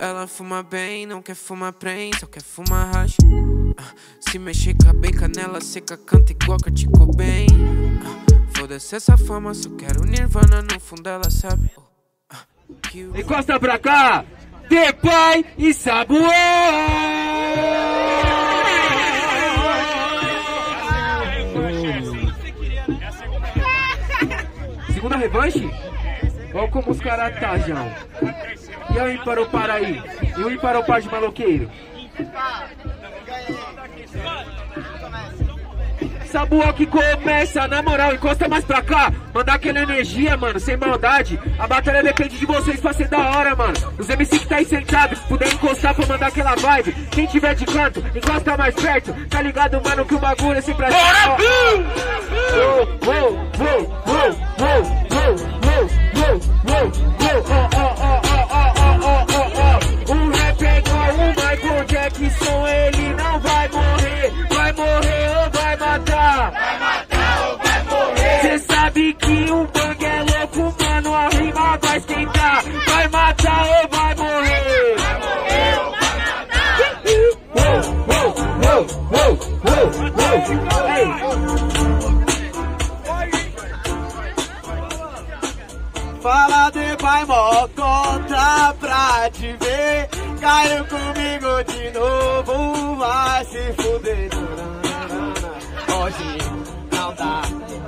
Ela fuma bem, não quer fumar prem, só quer fumar hash. Ah, se mexer com a bem canela seca, canta igual que eu bem. Ah, Foda-se essa fama, só quero Nirvana no fundo, ela sabe. O- Encosta pra cá! Depai e Sabuó! Segunda revanche? Olha como os caras tá, João. E o ímpar ou para aí? E o ímpar ou par de maloqueiro? Sabuó que começa, na moral, encosta mais pra cá. Mandar aquela energia, mano, sem maldade. A batalha depende de vocês pra ser da hora, mano. Os MC que tá aí sentados, puder encostar pra mandar aquela vibe. Quem tiver de canto, encosta mais perto. Tá ligado, mano, que o bagulho é sempre assim. ó. Uou, uou, uou, uou, uou, se fuder. Hoje não dá,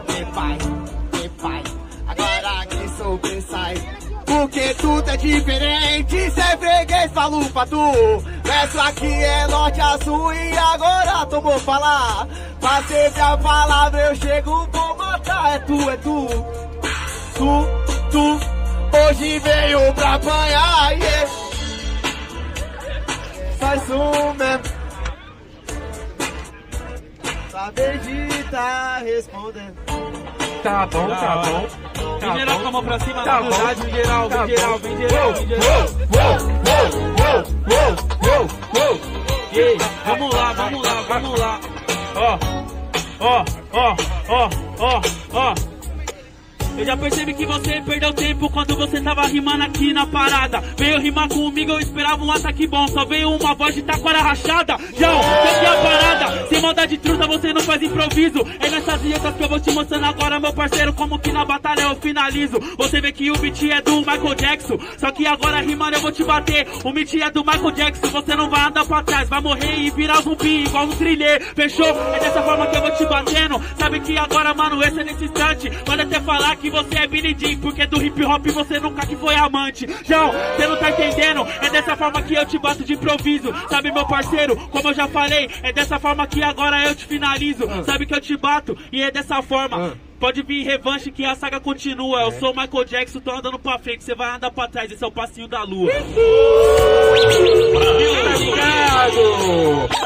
de pai, de pai. Agora que sobressai. Porque tudo é diferente, cê freguês falo pra tu. Essa aqui é norte azul e agora tu vou falar. Pra ser a palavra eu chego, vou matar. É tu, é tu tu, tu, hoje veio pra apanhar, yeah. Faz um mesmo. Saber de tá respondendo. Tá bom, tá bom. Tá Vem geral bom. com a mão pra cima, Tá bom. vem geral, Tá vem geral, bom. vem geral, vem geral. Uou, uou, uou, uou, uou. Aí, vamos lá, vamos lá, vamos lá. Ó, ó, ó, ó, ó, ó. Eu já percebi que você perdeu tempo quando você tava rimando aqui na parada. Veio rimar comigo, eu esperava um ataque bom. Só veio uma voz de taquara rachada. João, aqui a parada. Sem maldade truta, você não faz improviso. É nessas dietas que eu vou te mostrando agora, meu parceiro. Como que na batalha eu finalizo. Você vê que o beat é do Michael Jackson. Só que agora rimando eu vou te bater. O beat é do Michael Jackson. Você não vai andar pra trás, vai morrer e virar zumbi igual um trilher. Fechou? É dessa forma que eu vou te batendo. Sabe que agora, mano, esse é nesse instante. Pode até falar que você é Billy Jean, porque do hip hop você nunca que foi amante. João, você não tá entendendo? É dessa forma que eu te bato de improviso. Sabe, meu parceiro, como eu já falei, é dessa forma que agora eu te finalizo. Sabe que eu te bato e é dessa forma. Pode vir revanche que a saga continua. Eu sou o Michael Jackson, tô andando pra frente, você vai andar pra trás, esse é o passinho da lua. Obrigado!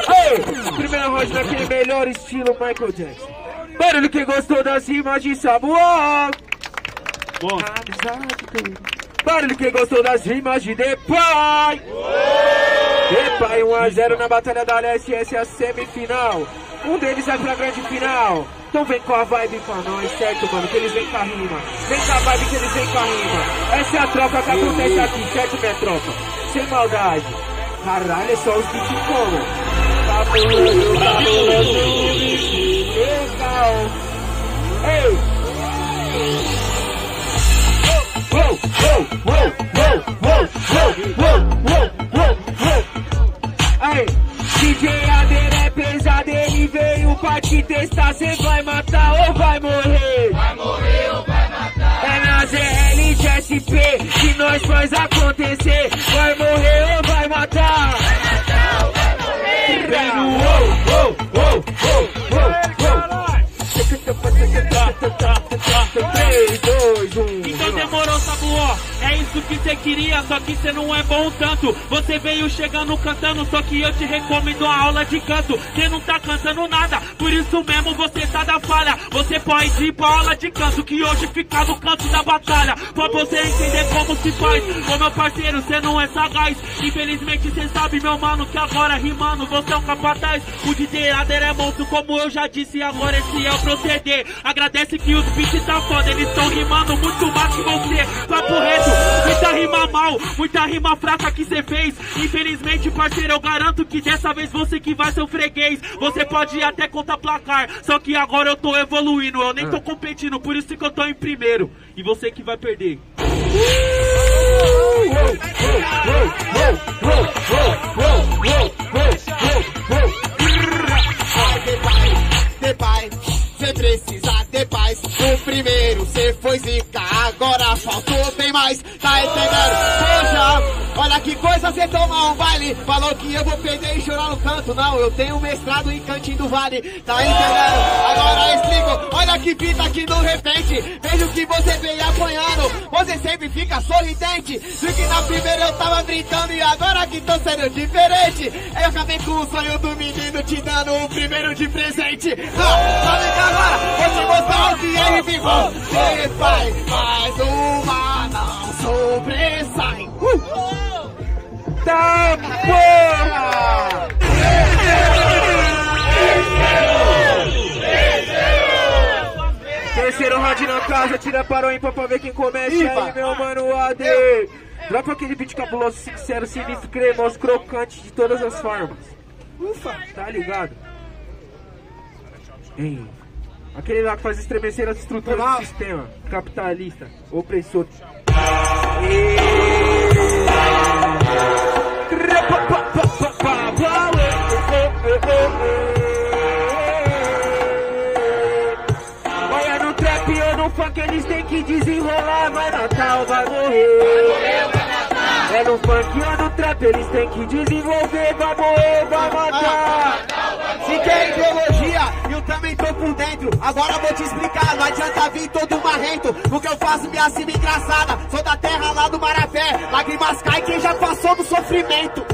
Ei, primeira round naquele melhor estilo Michael Jackson. Barulho que gostou das rimas de Sabuó. Bom, Barulho que gostou das rimas de Depay. Depay 1x0 na batalha da Leste, essa é a semifinal. Um deles vai pra grande final. Então vem com a vibe pra nós, certo, mano? Que eles vêm com a rima. Vem com a vibe que eles vêm com a rima. Essa é a troca que acontece aqui, certo, minha tropa? Sem maldade. Caralho, é só os beat como? Cabuloso, bicho legal. Ei! DJ Ader é pesado, ele veio pra te testar. Cê vai matar ou vai morrer? Vai morrer ou vai matar? É na ZL de SP que nós faz acontecer. Vai morrer ou vai matar? Vai matar ou vai morrer? Vem no uou, uou, uou, uou, uou, uou. Que você queria, só que você não é bom tanto. Você veio chegando cantando, só que eu te recomendo a aula de canto. Você não tá cantando nada, por isso mesmo você tá da falha. Você pode ir pra aula de canto, que hoje fica no canto da batalha. Pra você entender como se faz. Ô meu parceiro, você não é sagaz. Infelizmente você sabe, meu mano, que agora rimando você é um capataz. O DJ Ader é monstro, como eu já disse, agora esse é o proceder. Agradece que os beats tá foda, eles estão rimando muito mais que você. Papo reto, muita rima mal, muita rima fraca que cê fez. Infelizmente, parceiro, eu garanto que dessa vez você que vai ser o freguês. Você pode até contar placar, só que agora eu tô evoluindo, eu nem tô competindo, por isso que eu tô em primeiro. E você que vai perder. Ter pai, cê precisa ter paz. O primeiro cê foi zica, Tá entendendo? Poxa, olha que coisa cê toma um baile. Falou que eu vou perder e chorar no canto. Não, eu tenho mestrado em Cantinho do Vale. Tá entendendo? Agora explico. Olha que fita aqui no repente. Vejo que você vem apanhando. Você sempre fica sorridente. Vi que na primeira eu tava brincando e agora que tô sendo diferente. Eu acabei com o sonho do menino te dando o primeiro de presente. Ah, sabe que agora vou te mostrar o que é. Você vai mais uma, não casa, tira para o ímpar pra ver quem começa aí, meu mano AD. Dropa aquele beat cabuloso, sincero, sinistro, cremoso, crocante de todas as formas. Ufa, tá ligado? Hein? Aquele lá que faz estremecer as estruturas do sistema capitalista, opressor. Ou no funk eles têm que desenrolar, vai matar ou vai morrer. É no funk ou no trap eles têm que desenvolver, vai morrer, vai matar. Se quer ideologia, eu também tô por dentro. Agora vou te explicar, não adianta vir todo marrento. Porque eu faço minha cima engraçada. Sou da terra lá do Marapé. Lágrimas caem quem já passou do sofrimento.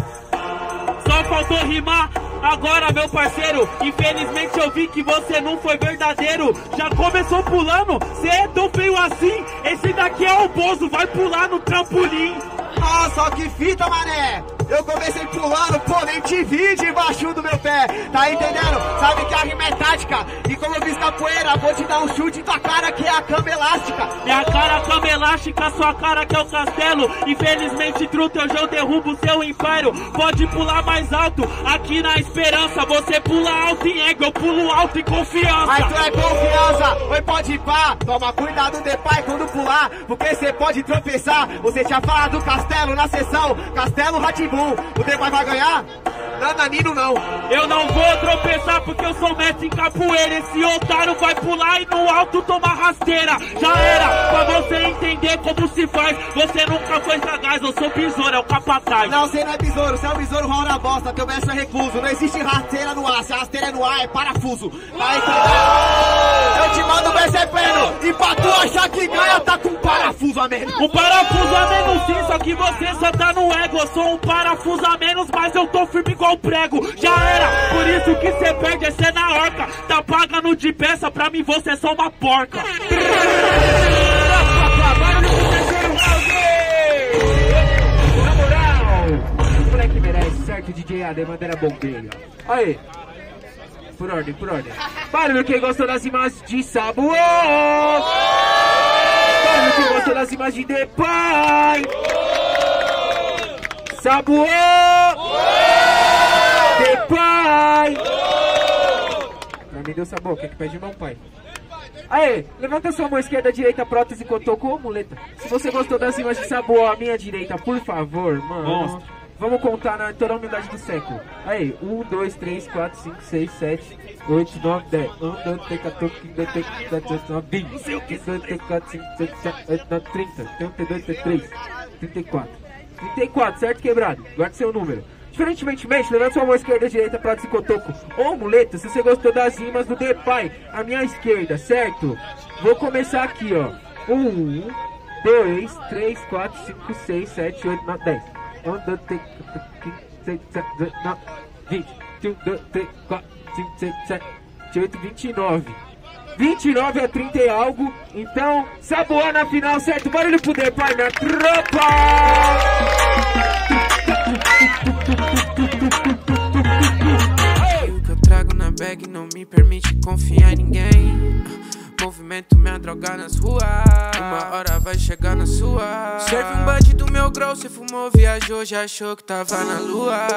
Faltou rimar. Agora, meu parceiro, infelizmente eu vi que você não foi verdadeiro. Já começou pulando? Cê é tão feio assim? Esse daqui é o Bozo, vai pular no trampolim. Ah, só que fita, mané. Eu comecei pulando, pô, nem te vi debaixo do meu pé. Tá entendendo? Sabe que a rima é tática. E como eu fiz capoeira, vou te dar um chute em tua cara que é a cama elástica. Minha cara é cama elástica, sua cara que é o castelo. Infelizmente, truta, eu derrubo seu império. Pode pular mais alto, aqui na esperança. Você pula alto em ego, eu pulo alto em confiança. Mas tu é confiança, oi pode ir pá. Toma cuidado de pai quando pular, porque cê pode tropeçar. Você tinha falado do castelo na sessão, castelo Ratibum. O Depay vai ganhar? Nananino não. Eu não vou tropeçar porque eu sou mestre em capoeira. Esse otário vai pular e no alto tomar rasteira. Já era, pra você entender como se faz. Você nunca foi sagaz, eu sou besouro, é o capataz. Não, você não é besouro, você é um besouro rola bosta, teu mestre é recluso. Não existe rasteira no ar, se a rasteira é no ar, é parafuso. Tá entendendo? Eu te mando o verso é pleno. E pra tu achar que ganha, a menos. Um parafuso a menos sim, só que você só tá no ego. Eu sou um parafuso a menos, mas eu tô firme igual prego. Já era, por isso que cê perde, é cê na horca. Tá pagando de peça, pra mim você é só uma porca. Na moral, o moleque merece, certo, DJ AD, bandeira bombeira. Aí. Por ordem, por ordem. Barulho quem gostou das imagens de sabor. Barulho quem gostou das imagens de Depay. Sabor. Depay. Pra mim deu sabor, quem que pede mão, pai? Aê, levanta sua mão esquerda, direita, prótese, cotoco ou muleta. Se você gostou das imagens de sabor à minha direita, por favor, mano. Mostra. Vamos contar na toda a do século. Aí, 1, 2, 3, 4, 5, 6, 7, 8, 9, 10. 1, 2, 3, 14, 15, 16, 17, 18, 19, 20. 1, 2, 3, 4, 5, 6, 7, 8, 9, 30. 32, 33, 34. 34, certo, quebrado? Guarde seu número. Diferentemente, levanta sua mão esquerda, direita, prato e cotoco ou muleta se você gostou das rimas do Depay, a minha esquerda, certo? Vou começar aqui, ó. 1, 2, 3, 4, 5, 6, 7, 8, 9, 10. 1, 2, 3, 4, 5, 6, 7, 8, 9, 20. 1, 2, 3, 4, 5, 6, 7, 8, 29. 29 a 30 e algo. Então, Saboa na final, certo? Barulho pro Depay, minha tropa! E o que eu trago na bag não me permite confiar em ninguém. Movimento minha droga nas ruas. Uma hora vai chegar na sua. Serve um bandido Bebeu, se fumou, viajou, já achou que tava na lua.